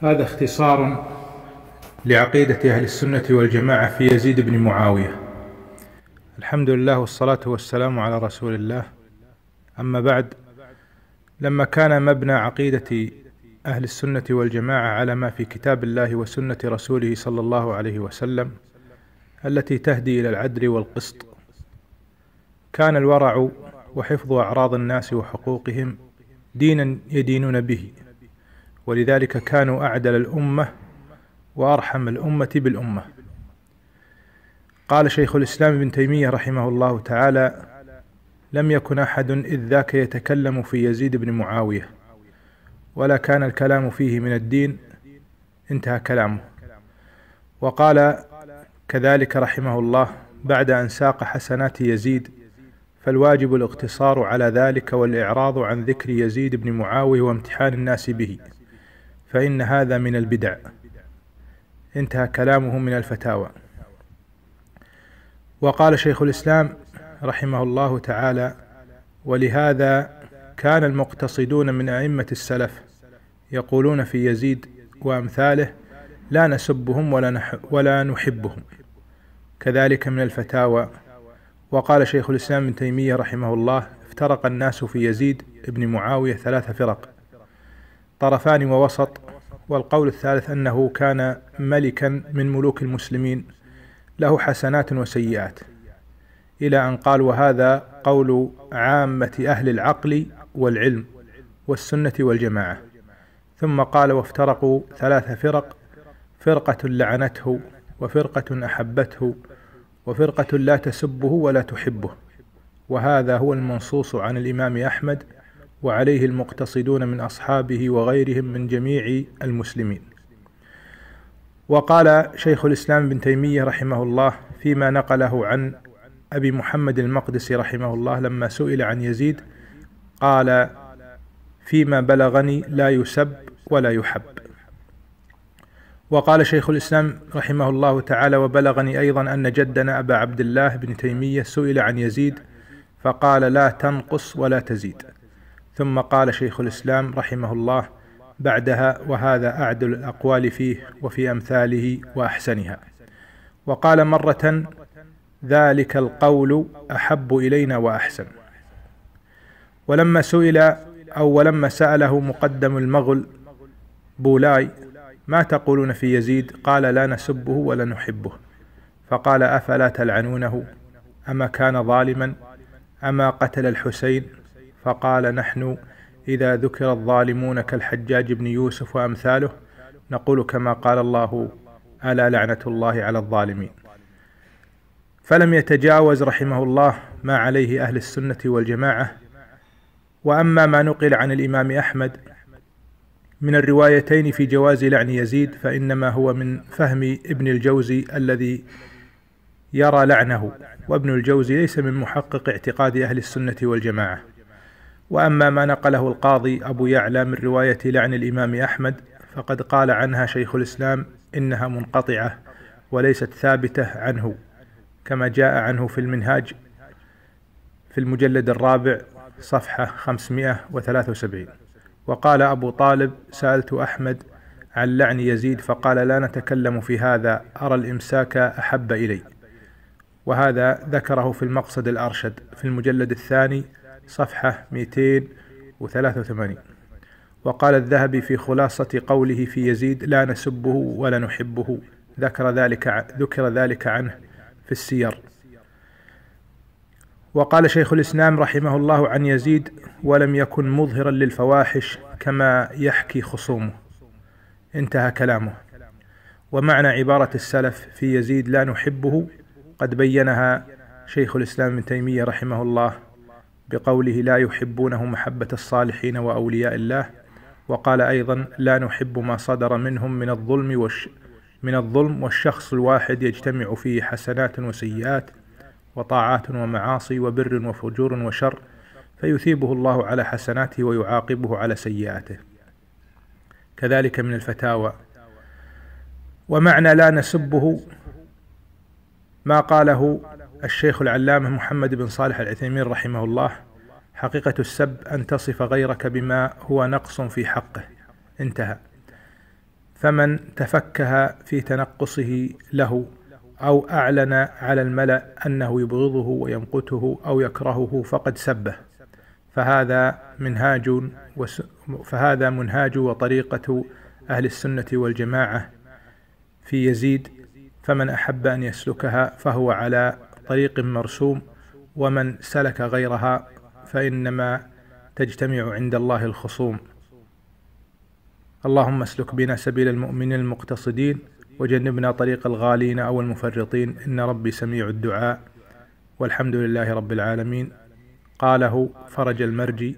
هذا اختصار لعقيدة أهل السنة والجماعة في يزيد بن معاوية. الحمد لله والصلاة والسلام على رسول الله. أما بعد لما كان مبنى عقيدة أهل السنة والجماعة على ما في كتاب الله وسنة رسوله صلى الله عليه وسلم التي تهدي إلى العدل والقسط كان الورع وحفظ أعراض الناس وحقوقهم دينا يدينون به. ولذلك كانوا أعدل الأمة وأرحم الأمة بالأمة. قال شيخ الإسلام ابن تيمية رحمه الله تعالى لم يكن أحد إذ ذاك يتكلم في يزيد بن معاوية ولا كان الكلام فيه من الدين انتهى كلامه. وقال كذلك رحمه الله بعد أن ساق حسنات يزيد فالواجب الاقتصار على ذلك والإعراض عن ذكر يزيد بن معاوية وامتحان الناس به. فإن هذا من البدع. انتهى كلامه من الفتاوى. وقال شيخ الإسلام رحمه الله تعالى ولهذا كان المقتصدون من أئمة السلف يقولون في يزيد وأمثاله لا نسبهم ولا, ولا نحبهم. كذلك من الفتاوى. وقال شيخ الإسلام ابن تيمية رحمه الله افترق الناس في يزيد بن معاوية ثلاث فرق. طرفان ووسط والقول الثالث أنه كان ملكا من ملوك المسلمين له حسنات وسيئات. إلى أن قال وهذا قول عامة أهل العقل والعلم والسنة والجماعة. ثم قال وافترقوا ثلاث فرق فرقة لعنته وفرقة أحبته وفرقة لا تسبه ولا تحبه. وهذا هو المنصوص عن الإمام أحمد وعليه المقتصدون من أصحابه وغيرهم من جميع المسلمين. وقال شيخ الإسلام ابن تيمية رحمه الله فيما نقله عن أبي محمد المقدسي رحمه الله لما سئل عن يزيد قال فيما بلغني لا يسب ولا يحب وقال شيخ الإسلام رحمه الله تعالى وبلغني أيضا أن جدنا أبا عبد الله بن تيمية سئل عن يزيد فقال لا تنقص ولا تزيد ثم قال شيخ الإسلام رحمه الله بعدها وهذا أعدل الأقوال فيه وفي أمثاله وأحسنها. وقال مرة ذلك القول أحب إلينا وأحسن. ولما سئل أو ولما سأله مقدم المغل بولاي ما تقولون في يزيد؟ قال لا نسبه ولا نحبه. فقال أفلا تلعنونه؟ أما كان ظالما؟ أما قتل الحسين؟ فقال نحن إذا ذكر الظالمون كالحجاج بن يوسف وأمثاله نقول كما قال الله ألا لعنة الله على الظالمين. فلم يتجاوز رحمه الله ما عليه أهل السنة والجماعة. وأما ما نقل عن الإمام أحمد من الروايتين في جواز لعن يزيد فإنما هو من فهم ابن الجوزي الذي يرى لعنه. وابن الجوزي ليس من محقق اعتقاد أهل السنة والجماعة. وأما ما نقله القاضي أبو يعلى من رواية لعن الإمام أحمد فقد قال عنها شيخ الإسلام إنها منقطعة وليست ثابتة عنه كما جاء عنه في المنهاج في المجلد الرابع صفحة 573 وقال أبو طالب سألت أحمد عن لعن يزيد فقال لا نتكلم في هذا أرى الإمساك أحب إلي. وهذا ذكره في المقصد الأرشد في المجلد الثاني صفحة 283 وقال الذهبي في خلاصة قوله في يزيد لا نسبه ولا نحبه. ذكر ذلك ذكر ذلك عنه في السير. وقال شيخ الإسلام رحمه الله عن يزيد ولم يكن مظهرا للفواحش كما يحكي خصومه. انتهى كلامه. ومعنى عبارة السلف في يزيد لا نحبه. قد بينها شيخ الإسلام ابن تيمية رحمه الله بقوله لا يحبونه محبة الصالحين وأولياء الله وقال أيضا لا نحب ما صدر منهم من الظلم والش من الظلم والشخص الواحد يجتمع فيه حسنات وسيئات وطاعات ومعاصي وبر وفجور وشر فيثيبه الله على حسناته ويعاقبه على سيئاته. كذلك من الفتاوى ومعنى لا نسبه ما قاله الشيخ العلامة محمد بن صالح العثيمين رحمه الله حقيقة السب أن تصف غيرك بما هو نقص في حقه. انتهى. فمن تفكه في تنقصه له أو أعلن على الملأ أنه يبغضه ويمقته أو يكرهه فقد سبه. فهذا منهاج فهذا منهاج وطريقة أهل السنة والجماعة في يزيد فمن أحب أن يسلكها فهو على طريق مرسوم ومن سلك غيرها فإنما تجتمع عند الله الخصوم. اللهم اسلك بنا سبيل المؤمنين المقتصدين وجنبنا طريق الغالين أو المفرطين. إن ربي سميع الدعاء. والحمد لله رب العالمين. قاله فرج المرجي